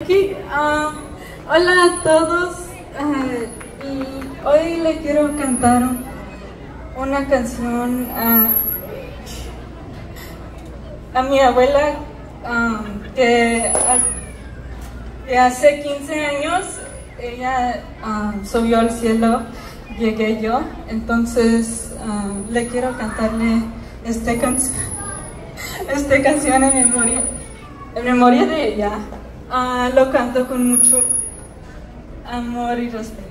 Aquí, ah, hola a todos. y hoy le quiero cantar una canción a, mi abuela ah, que, ha- que hace 15 años ella ah, subió al cielo, llegué yo. Entonces le quiero cantarle esta esta canción en memoria, en memoria de ella. Ah, lo canto con mucho amor y respeto.